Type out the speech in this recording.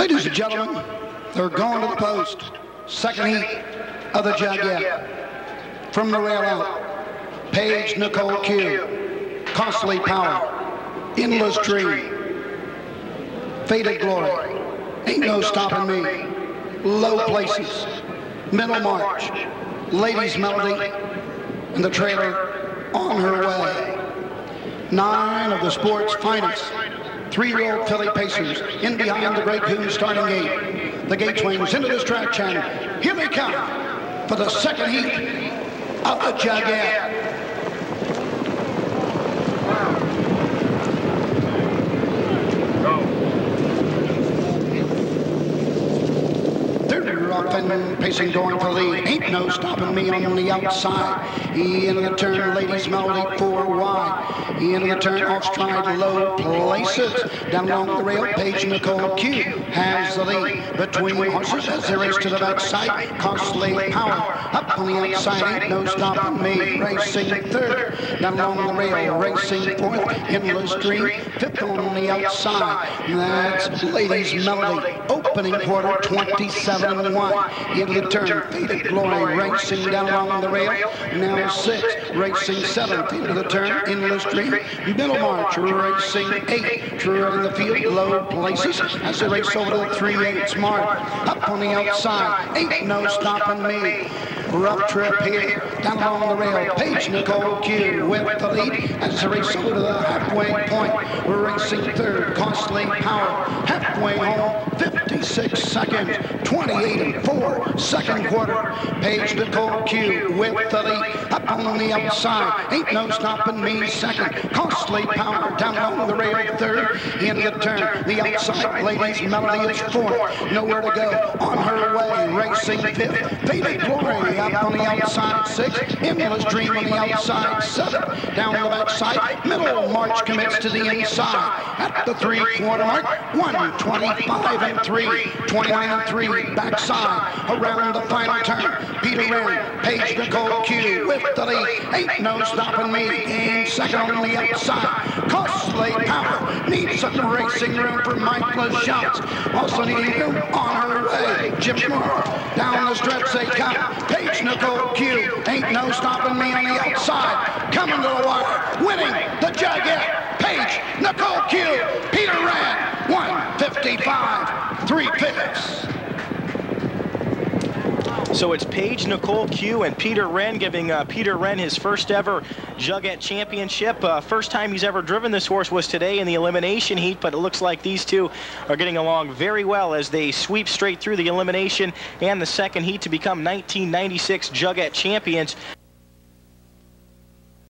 Ladies and gentlemen, they're going to the post. Second heat of the Jugette. From the rail out, Paige Nicole Q. Costly Power. Endless Dream. Faded Glory. Ain't no stopping me. Low Places. Middle March. Ladies Melody. And the trailer on her way. Nine of the sport's finest three-year-old filly pacers in behind the great coon starting gate. The gate swings into this track channel. Here they come for the second heat of the Jugette. And pacing going for lead. Ain't no stopping me on the outside. He into the turn, ladies melody four wide. He into the turn, off stride, low places. Down along the rail, Paige Nicole Q has the lead between horses as they race to the backside. Costly power up on the outside, ain't no stopping me. Racing third, down along the rail, racing fourth, endless dream. Fifth on the outside, that's ladies melody. Opening quarter, 27 1. Into the turn, faded glory, racing down along the rail. Now six, racing seventh into the turn, endless dream. Middle march, racing eight, true in the field, low places. as they race over to the three eighths mark. Up on the outside, ain't no stopping me. Rough trip here, down along the rail. Paige Nicole Q. With the lead. as they race over to the halfway point. Racing third, Costly Power. Halfway home, 56 seconds, 28 and 4. Second quarter, Paige Nicole Q with the lead. Up on the outside, ain't no stopping me. Second, Costly Power down along the rail. Third, in the turn, the outside ladies, Melody is fourth. Nowhere to go, on her way, racing fifth. Faded Glory up on the outside six. Endless Dream on the outside seven. Down the backside. Middle March commits to the inside. At the three-quarter mark, 125 and 3. 29 and 3. Backside. Around the final turn. Peter Wrenn, Paige Nicole Q with the lead. Ain't no stopping me. In second on the outside. Costly Power needs some racing room for Mike LaChance. Also needing room on her way. Jim Moore down the stretch they come. Paige Nicole Q. Ain't no stopping me on the outside. Coming to the wire. Winning the Jugette. Paige Nicole Q. Peter Wrenn. 155. Three fifths. So it's Paige Nicole Q and Peter Wrenn giving uh, Peter Wrenn his first ever Jugette Championship. Uh, first time he's ever driven this horse was today in the elimination heat, but it looks like these two are getting along very well as they sweep straight through the elimination and the second heat to become 1996 Jugette champions.